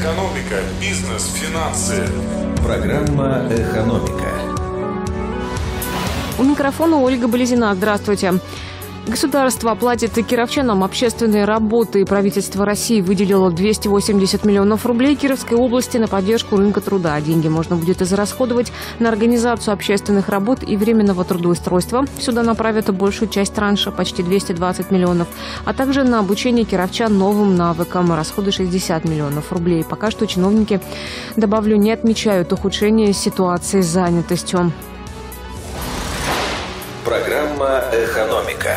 Экономика, бизнес, финансы. Программа «Экономика». У микрофона Ольга Болезина. Здравствуйте. Государство оплатит кировчанам общественные работы. Правительство России выделило 280 миллионов рублей Кировской области на поддержку рынка труда. Деньги можно будет израсходовать на организацию общественных работ и временного трудоустройства. Сюда направят большую часть транша, почти 220 миллионов, а также на обучение кировчан новым навыкам. Расходы 60 миллионов рублей. Пока что чиновники, добавлю, не отмечают ухудшения ситуации с занятостью. Программа «Экономика».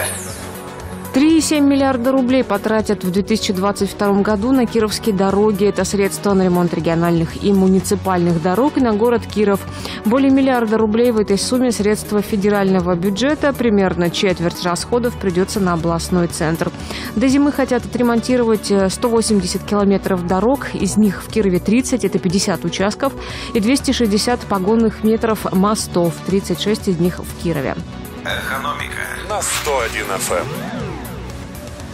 3,7 миллиарда рублей потратят в 2022 году на кировские дороги. Это средства на ремонт региональных и муниципальных дорог на город Киров. Более миллиарда рублей в этой сумме средства федерального бюджета. Примерно четверть расходов придется на областной центр. До зимы хотят отремонтировать 180 километров дорог. Из них в Кирове 30, это 50 участков, и 260 погонных метров мостов, 36 из них в Кирове. Экономика. На 101 FM.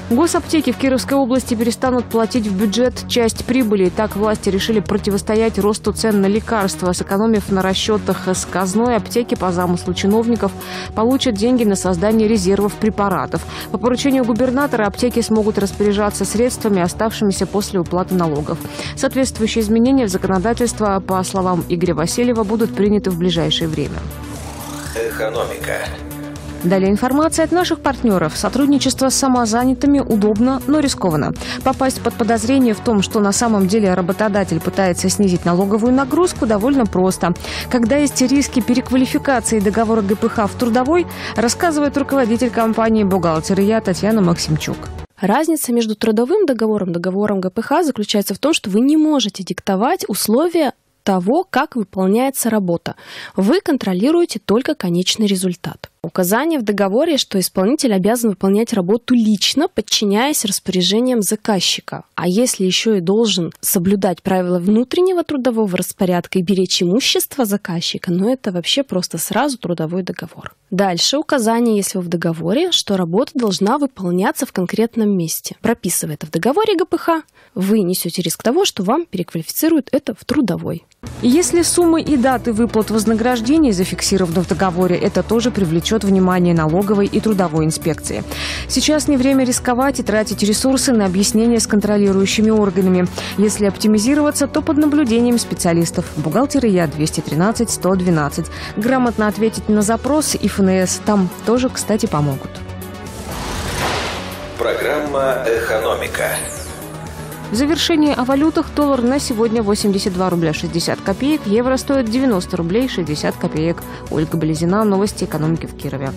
Госаптеки в Кировской области перестанут платить в бюджет часть прибыли. Так власти решили противостоять росту цен на лекарства. Сэкономив на расчетах с казной, аптеки по замыслу чиновников получат деньги на создание резервов препаратов. По поручению губернатора аптеки смогут распоряжаться средствами, оставшимися после уплаты налогов. Соответствующие изменения в законодательство, по словам Игоря Васильева, будут приняты в ближайшее время. Экономика. Далее информация от наших партнеров. Сотрудничество с самозанятыми удобно, но рискованно. Попасть под подозрение в том, что на самом деле работодатель пытается снизить налоговую нагрузку, довольно просто. Когда есть риски переквалификации договора ГПХ в трудовой, рассказывает руководитель компании «Бухгалтер» я Татьяна Максимчук. Разница между трудовым договором и договором ГПХ заключается в том, что вы не можете диктовать условия того, как выполняется работа. Вы контролируете только конечный результат. Указание в договоре, что исполнитель обязан выполнять работу лично, подчиняясь распоряжениям заказчика. А если еще и должен соблюдать правила внутреннего трудового распорядка и беречь имущество заказчика, ну это вообще просто сразу трудовой договор. Дальше указание, если вы в договоре, что работа должна выполняться в конкретном месте. Прописывая это в договоре ГПХ, вы несете риск того, что вам переквалифицируют это в трудовой. Если суммы и даты выплат вознаграждений зафиксированы в договоре, это тоже привлечет внимание налоговой и трудовой инспекции. Сейчас не время рисковать и тратить ресурсы на объяснения с контролирующими органами. Если оптимизироваться, то под наблюдением специалистов. Бухгалтеры я 213 112. Грамотно ответить на запрос и ФНС там тоже, кстати, помогут. Программа «Экономика». В завершении о валютах доллар на сегодня 82 рубля 60 копеек, евро стоит 90 рублей 60 копеек. Ольга Болезина, новости экономики в Кирове.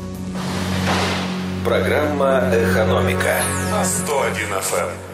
Программа «Экономика». На 101 FM.